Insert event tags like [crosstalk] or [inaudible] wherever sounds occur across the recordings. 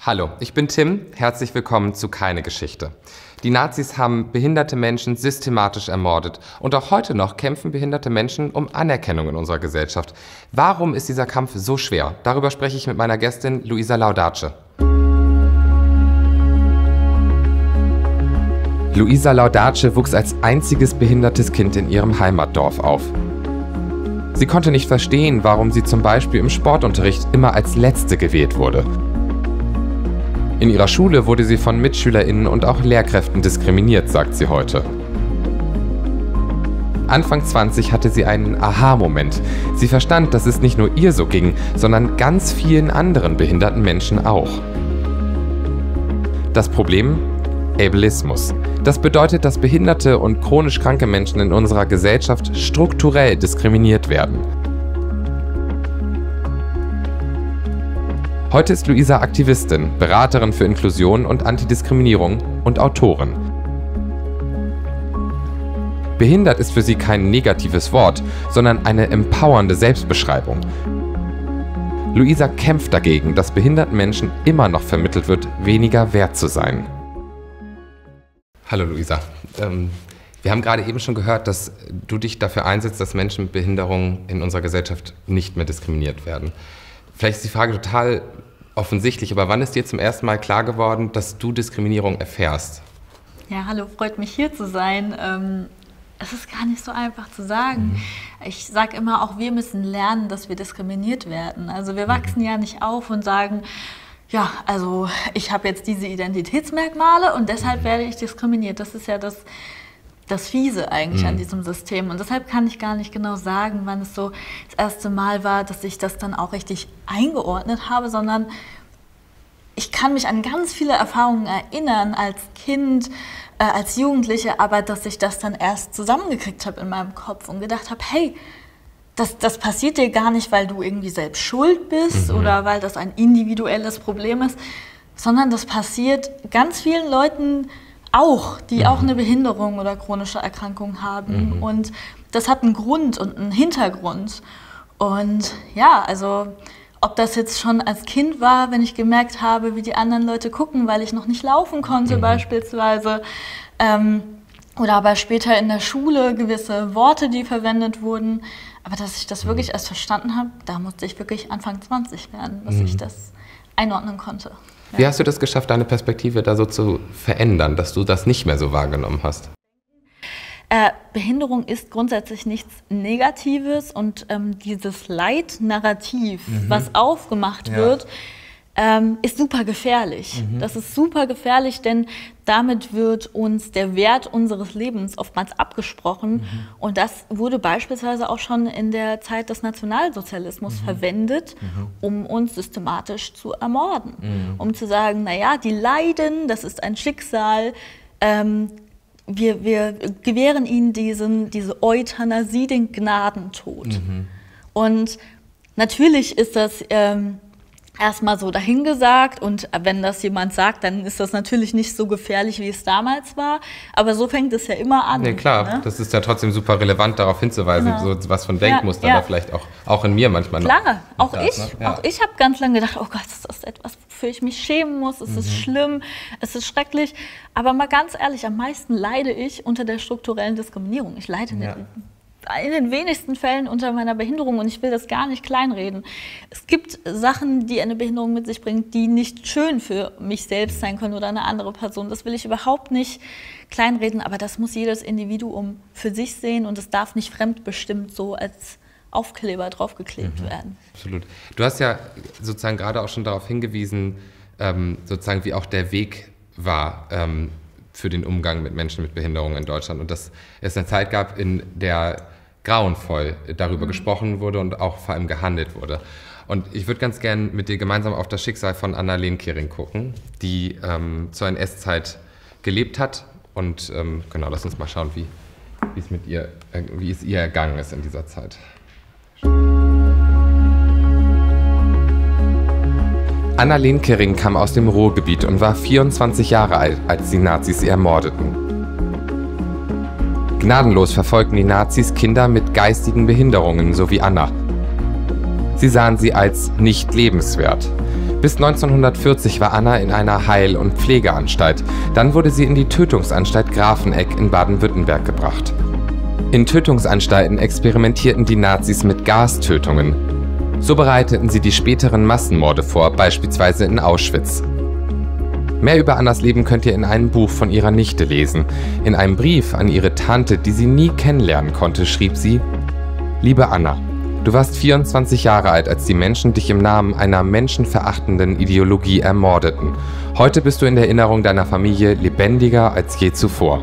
Hallo, ich bin Tim. Herzlich willkommen zu Keine Geschichte. Die Nazis haben behinderte Menschen systematisch ermordet und auch heute noch kämpfen behinderte Menschen um Anerkennung in unserer Gesellschaft. Warum ist dieser Kampf so schwer? Darüber spreche ich mit meiner Gästin Luisa Laudace. Luisa Laudace wuchs als einziges behindertes Kind in ihrem Heimatdorf auf. Sie konnte nicht verstehen, warum sie zum Beispiel im Sportunterricht immer als Letzte gewählt wurde. In ihrer Schule wurde sie von MitschülerInnen und auch Lehrkräften diskriminiert, sagt sie heute. Anfang 20 hatte sie einen Aha-Moment. Sie verstand, dass es nicht nur ihr so ging, sondern ganz vielen anderen behinderten Menschen auch. Das Problem? Ableismus. Das bedeutet, dass behinderte und chronisch kranke Menschen in unserer Gesellschaft strukturell diskriminiert werden. Heute ist Luisa Aktivistin, Beraterin für Inklusion und Antidiskriminierung und Autorin. Behindert ist für sie kein negatives Wort, sondern eine empowernde Selbstbeschreibung. Luisa kämpft dagegen, dass behinderten Menschen immer noch vermittelt wird, weniger wert zu sein. Hallo Luisa. Ähm, wir haben gerade eben schon gehört, dass du dich dafür einsetzt, dass Menschen mit Behinderung in unserer Gesellschaft nicht mehr diskriminiert werden. Vielleicht ist die Frage total offensichtlich, aber wann ist dir zum ersten Mal klar geworden, dass du Diskriminierung erfährst? Ja, hallo, freut mich hier zu sein. Ähm, es ist gar nicht so einfach zu sagen. Mhm. Ich sage immer, auch wir müssen lernen, dass wir diskriminiert werden. Also wir wachsen mhm. ja nicht auf und sagen, ja, also ich habe jetzt diese Identitätsmerkmale und deshalb mhm. werde ich diskriminiert. Das ist ja das, das Fiese eigentlich mhm. an diesem System. Und deshalb kann ich gar nicht genau sagen, wann es so das erste Mal war, dass ich das dann auch richtig eingeordnet habe, sondern ich kann mich an ganz viele Erfahrungen erinnern als Kind, äh, als Jugendliche, aber dass ich das dann erst zusammengekriegt habe in meinem Kopf und gedacht habe, hey, das, das passiert dir gar nicht, weil du irgendwie selbst schuld bist mhm. oder weil das ein individuelles Problem ist, sondern das passiert ganz vielen Leuten, auch, die mhm. auch eine Behinderung oder chronische Erkrankung haben. Mhm. Und das hat einen Grund und einen Hintergrund. Und ja, also ob das jetzt schon als Kind war, wenn ich gemerkt habe, wie die anderen Leute gucken, weil ich noch nicht laufen konnte mhm. beispielsweise. Ähm, oder aber später in der Schule gewisse Worte, die verwendet wurden. Aber dass ich das wirklich mhm. erst verstanden habe, da musste ich wirklich Anfang 20 werden, dass ich mhm. das einordnen konnte. Wie hast du das geschafft, deine Perspektive da so zu verändern, dass du das nicht mehr so wahrgenommen hast? Äh, Behinderung ist grundsätzlich nichts Negatives und ähm, dieses Leitnarrativ, mhm. was aufgemacht ja. wird, ähm, ist super gefährlich. Mhm. Das ist super gefährlich, denn damit wird uns der Wert unseres Lebens oftmals abgesprochen. Mhm. Und das wurde beispielsweise auch schon in der Zeit des Nationalsozialismus mhm. verwendet, mhm. um uns systematisch zu ermorden. Mhm. Um zu sagen, naja, die leiden, das ist ein Schicksal. Ähm, wir, wir gewähren ihnen diesen, diese Euthanasie, den Gnadentod. Mhm. Und natürlich ist das ähm, erstmal so dahingesagt und wenn das jemand sagt, dann ist das natürlich nicht so gefährlich, wie es damals war. Aber so fängt es ja immer an. Nee, klar, ne? das ist ja trotzdem super relevant, darauf hinzuweisen, genau. so was von Denkmuster ja, ja. da vielleicht auch, auch in mir manchmal klar, noch. Klar, auch ich. Ne? Ja. Auch ich habe ganz lange gedacht, oh Gott, ist das etwas, wofür ich mich schämen muss? Es mhm. ist schlimm, es ist schrecklich. Aber mal ganz ehrlich, am meisten leide ich unter der strukturellen Diskriminierung. Ich leide nicht in den wenigsten Fällen unter meiner Behinderung und ich will das gar nicht kleinreden. Es gibt Sachen, die eine Behinderung mit sich bringt, die nicht schön für mich selbst sein können oder eine andere Person. Das will ich überhaupt nicht kleinreden, aber das muss jedes Individuum für sich sehen und es darf nicht fremdbestimmt so als Aufkleber draufgeklebt mhm, werden. Absolut. Du hast ja sozusagen gerade auch schon darauf hingewiesen, ähm, sozusagen wie auch der Weg war. Ähm, für den Umgang mit Menschen mit Behinderung in Deutschland und dass es eine Zeit gab, in der grauenvoll darüber mhm. gesprochen wurde und auch vor allem gehandelt wurde. Und ich würde ganz gern mit dir gemeinsam auf das Schicksal von Anna Lehnkering gucken, die ähm, zur NS-Zeit gelebt hat. Und ähm, genau, lass uns mal schauen, wie, wie es mit ihr, äh, wie es ihr ergangen ist in dieser Zeit. Anna Lehnkering kam aus dem Ruhrgebiet und war 24 Jahre alt, als die Nazis sie ermordeten. Gnadenlos verfolgten die Nazis Kinder mit geistigen Behinderungen, so wie Anna. Sie sahen sie als nicht lebenswert. Bis 1940 war Anna in einer Heil- und Pflegeanstalt. Dann wurde sie in die Tötungsanstalt Grafeneck in Baden-Württemberg gebracht. In Tötungsanstalten experimentierten die Nazis mit Gastötungen. So bereiteten sie die späteren Massenmorde vor, beispielsweise in Auschwitz. Mehr über Annas Leben könnt ihr in einem Buch von ihrer Nichte lesen. In einem Brief an ihre Tante, die sie nie kennenlernen konnte, schrieb sie: Liebe Anna, du warst 24 Jahre alt, als die Menschen dich im Namen einer menschenverachtenden Ideologie ermordeten. Heute bist du in der Erinnerung deiner Familie lebendiger als je zuvor.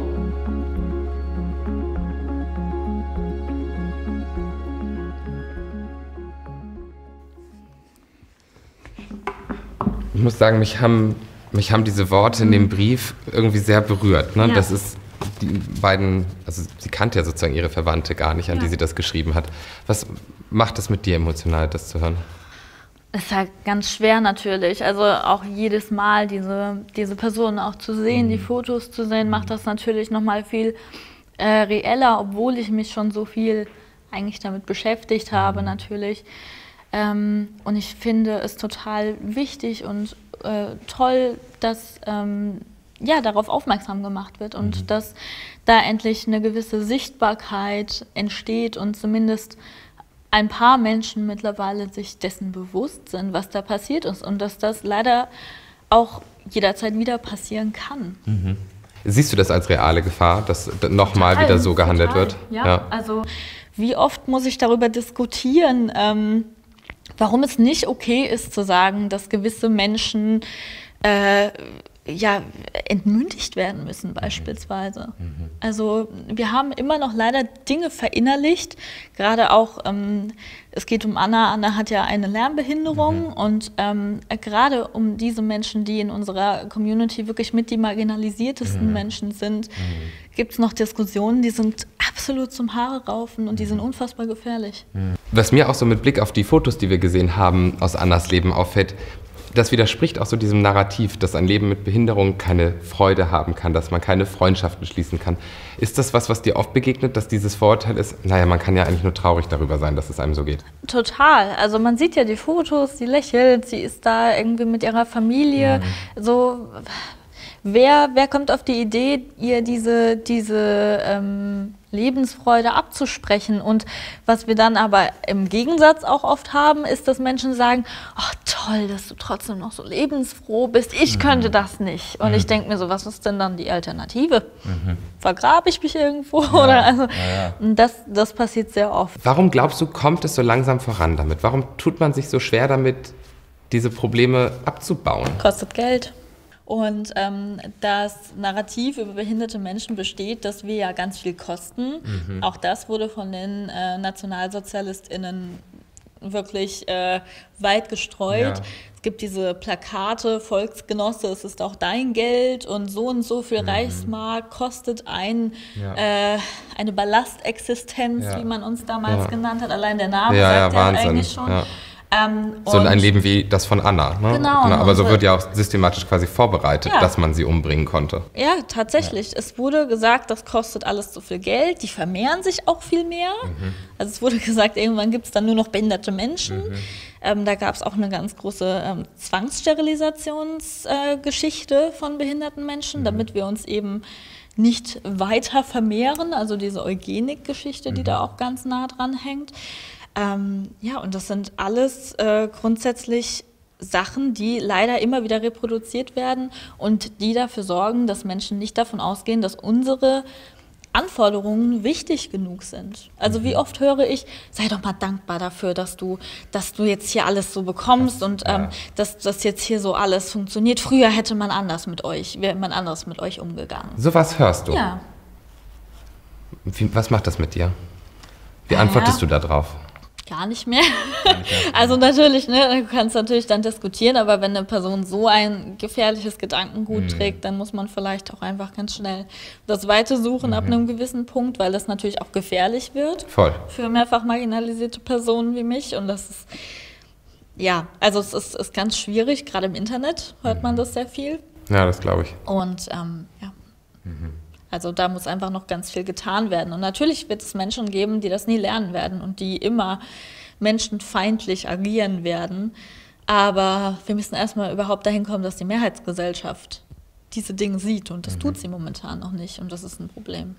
Ich muss sagen, mich haben, mich haben diese Worte in dem Brief irgendwie sehr berührt. Ne? Ja. Das ist die beiden, also sie kannte ja sozusagen ihre Verwandte gar nicht, an die Ja. sie das geschrieben hat. Was macht das mit dir emotional, das zu hören? ist halt ganz schwer natürlich. Also auch jedes Mal diese, diese Personen auch zu sehen, die Fotos zu sehen, macht das natürlich nochmal viel äh, reeller, obwohl ich mich schon so viel eigentlich damit beschäftigt habe natürlich. Ähm, und ich finde es total wichtig und äh, toll, dass ähm, ja, darauf aufmerksam gemacht wird und dass da endlich eine gewisse Sichtbarkeit entsteht und zumindest ein paar Menschen mittlerweile sich dessen bewusst sind, was da passiert ist und dass das leider auch jederzeit wieder passieren kann. Siehst du das als reale Gefahr, dass nochmal wieder so gehandelt Total, wird? Ja. also wie oft muss ich darüber diskutieren, ähm, warum es nicht okay ist zu sagen, dass gewisse Menschen äh, ja, entmündigt werden müssen beispielsweise. Also wir haben immer noch leider Dinge verinnerlicht, gerade auch, ähm, es geht um Anna, Anna hat ja eine Lernbehinderung und ähm, gerade um diese Menschen, die in unserer Community wirklich mit die marginalisiertesten Menschen sind, gibt es noch Diskussionen, die sind absolut zum Haare raufen und die sind unfassbar gefährlich. Was mir auch so mit Blick auf die Fotos, die wir gesehen haben, aus Annas Leben auffällt, das widerspricht auch so diesem Narrativ, dass ein Leben mit Behinderung keine Freude haben kann, dass man keine Freundschaften schließen kann. Ist das was, was dir oft begegnet, dass dieses Vorurteil ist? Naja, man kann ja eigentlich nur traurig darüber sein, dass es einem so geht. Total. Also man sieht ja die Fotos, sie lächelt, sie ist da irgendwie mit ihrer Familie. So, wer, wer kommt auf die Idee, ihr diese, diese ähm, Lebensfreude abzusprechen? Und was wir dann aber im Gegensatz auch oft haben, ist, dass Menschen sagen, ach toll, dass du trotzdem noch so lebensfroh bist. Ich könnte das nicht. Und ich denke mir so, was ist denn dann die Alternative? Vergrabe ich mich irgendwo? Oder also, Und das, das passiert sehr oft. Warum glaubst du, kommt es so langsam voran damit? Warum tut man sich so schwer damit, diese Probleme abzubauen? kostet Geld. Und ähm, das Narrativ über behinderte Menschen besteht, dass wir ja ganz viel kosten. Auch das wurde von den äh, NationalsozialistInnen wirklich äh, weit gestreut. Ja. Es gibt diese Plakate, Volksgenosse, es ist auch dein Geld und so und so viel Reichsmark kostet ein, Ja. äh, eine Ballastexistenz, Ja. wie man uns damals genannt hat. Allein der Name sagt ja, Wahnsinn. eigentlich schon. Ja. Ähm, So ein Leben wie das von Anna. Ne? Genau, Aber so wird ja auch systematisch quasi vorbereitet, Ja. dass man sie umbringen konnte. Ja, tatsächlich. Es wurde gesagt, das kostet alles so viel Geld. Die vermehren sich auch viel mehr. Also es wurde [laughs] gesagt, irgendwann gibt es dann nur noch behinderte Menschen. Ähm, da gab es auch eine ganz große ähm, Zwangssterilisationsgeschichte äh, von behinderten Menschen, damit wir uns eben nicht weiter vermehren. Also diese Eugenik-Geschichte, die da auch ganz nah dran hängt. Ähm, ja, und das sind alles äh, grundsätzlich Sachen, die leider immer wieder reproduziert werden und die dafür sorgen, dass Menschen nicht davon ausgehen, dass unsere Anforderungen wichtig genug sind. Also wie oft höre ich, sei doch mal dankbar dafür, dass du, dass du jetzt hier alles so bekommst und ähm, dass das jetzt hier so alles funktioniert. Früher hätte man anders mit euch, wäre man anders mit euch umgegangen. Sowas hörst du. Ja. Wie, was macht das mit dir? Wie antwortest Ja. du darauf? Gar nicht mehr. [laughs] also natürlich, ne, du kannst natürlich dann diskutieren, aber wenn eine Person so ein gefährliches Gedankengut Mhm. trägt, dann muss man vielleicht auch einfach ganz schnell das Weite suchen ab Mhm. einem gewissen Punkt, weil das natürlich auch gefährlich wird Voll. für mehrfach marginalisierte Personen wie mich. Und das ist, ja, also es ist, ist ganz schwierig, gerade im Internet hört Mhm. man das sehr viel. Ja, das glaube ich. Und ähm, ja. Mhm. Also da muss einfach noch ganz viel getan werden. Und natürlich wird es Menschen geben, die das nie lernen werden und die immer menschenfeindlich agieren werden. Aber wir müssen erstmal überhaupt dahin kommen, dass die Mehrheitsgesellschaft diese Dinge sieht. Und das mhm. tut sie momentan noch nicht. Und das ist ein Problem.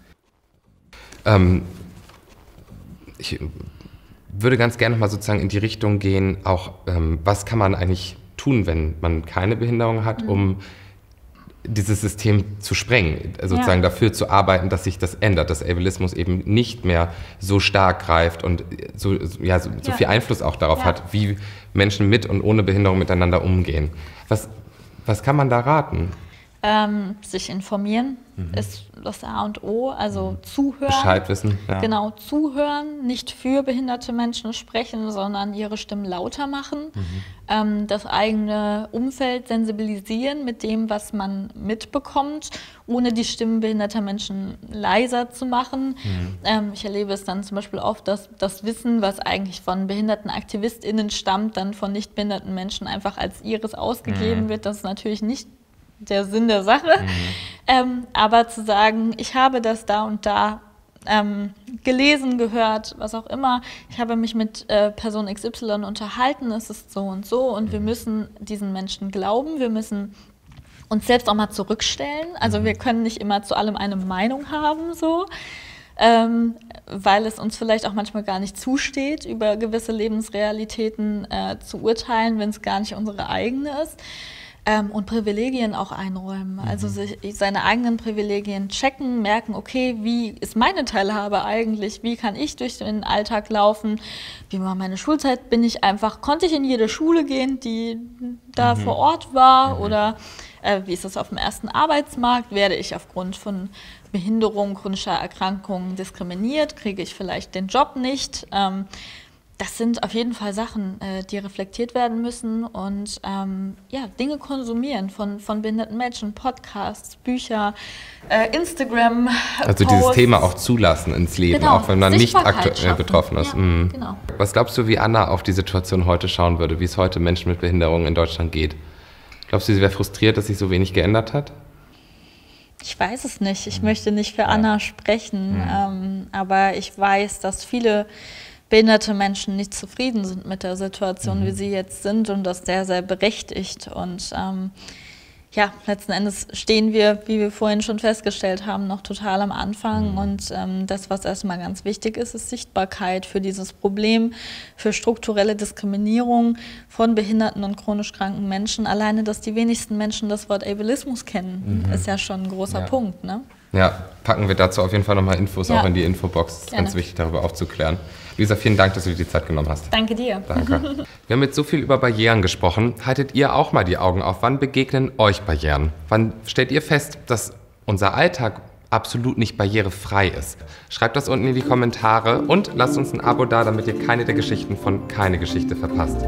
Ähm, ich würde ganz gerne mal sozusagen in die Richtung gehen, auch ähm, was kann man eigentlich tun, wenn man keine Behinderung hat, mhm. um dieses System zu sprengen, sozusagen ja. dafür zu arbeiten, dass sich das ändert, dass Ableismus eben nicht mehr so stark greift und so, ja, so, so viel Einfluss auch darauf ja. hat, wie Menschen mit und ohne Behinderung miteinander umgehen. Was, was kann man da raten? Ähm, sich informieren mhm. ist das A und O, also mhm. zuhören. Bescheid wissen. Ja. Genau, zuhören, nicht für behinderte Menschen sprechen, sondern ihre Stimmen lauter machen. Mhm. Ähm, das eigene Umfeld sensibilisieren mit dem, was man mitbekommt, ohne die Stimmen behinderter Menschen leiser zu machen. Mhm. Ähm, ich erlebe es dann zum Beispiel oft, dass das Wissen, was eigentlich von behinderten AktivistInnen stammt, dann von nicht behinderten Menschen einfach als ihres ausgegeben mhm. wird. Das ist natürlich nicht der Sinn der Sache. Mhm. Ähm, aber zu sagen, ich habe das da und da ähm, gelesen, gehört, was auch immer. Ich habe mich mit äh, Person XY unterhalten, es ist so und so und mhm. wir müssen diesen Menschen glauben, wir müssen uns selbst auch mal zurückstellen. Also mhm. wir können nicht immer zu allem eine Meinung haben, so. Ähm, weil es uns vielleicht auch manchmal gar nicht zusteht, über gewisse Lebensrealitäten äh, zu urteilen, wenn es gar nicht unsere eigene ist ähm, und Privilegien auch einräumen. Mhm. Also sich, seine eigenen Privilegien checken, merken, okay, wie ist meine Teilhabe eigentlich? Wie kann ich durch den Alltag laufen? Wie war meine Schulzeit? Bin ich einfach, konnte ich in jede Schule gehen, die da mhm. vor Ort war? Mhm. Oder äh, wie ist das auf dem ersten Arbeitsmarkt? Werde ich aufgrund von Behinderung, chronischer Erkrankung diskriminiert? Kriege ich vielleicht den Job nicht? Ähm, das sind auf jeden Fall Sachen, äh, die reflektiert werden müssen und ähm, ja, Dinge konsumieren von, von behinderten Menschen, Podcasts, Bücher, äh, Instagram. Also Posts. dieses Thema auch zulassen ins Leben, genau. auch wenn man nicht aktuell betroffen ist. Ja, mhm. genau. Was glaubst du, wie Anna auf die Situation heute schauen würde, wie es heute Menschen mit Behinderungen in Deutschland geht? Glaubst du, sie wäre frustriert, dass sich so wenig geändert hat? Ich weiß es nicht. Ich mhm. möchte nicht für Anna sprechen, mhm. ähm, aber ich weiß, dass viele behinderte Menschen nicht zufrieden sind mit der Situation, mhm. wie sie jetzt sind und das sehr, sehr berechtigt. Und ähm, ja, letzten Endes stehen wir, wie wir vorhin schon festgestellt haben, noch total am Anfang. Mhm. Und ähm, das, was erstmal ganz wichtig ist, ist Sichtbarkeit für dieses Problem, für strukturelle Diskriminierung von behinderten und chronisch kranken Menschen. Alleine, dass die wenigsten Menschen das Wort Ableismus kennen, mhm. ist ja schon ein großer ja. Punkt. Ne? Ja, packen wir dazu auf jeden Fall nochmal Infos ja. auch in die Infobox. Das ist Gerne. ganz wichtig, darüber aufzuklären. Lisa, vielen Dank, dass du dir die Zeit genommen hast. Danke dir. Danke. [laughs] Wir haben jetzt so viel über Barrieren gesprochen. Haltet ihr auch mal die Augen auf. Wann begegnen euch Barrieren? Wann stellt ihr fest, dass unser Alltag absolut nicht barrierefrei ist? Schreibt das unten in die Kommentare und lasst uns ein Abo da, damit ihr keine der Geschichten von Keine Geschichte verpasst.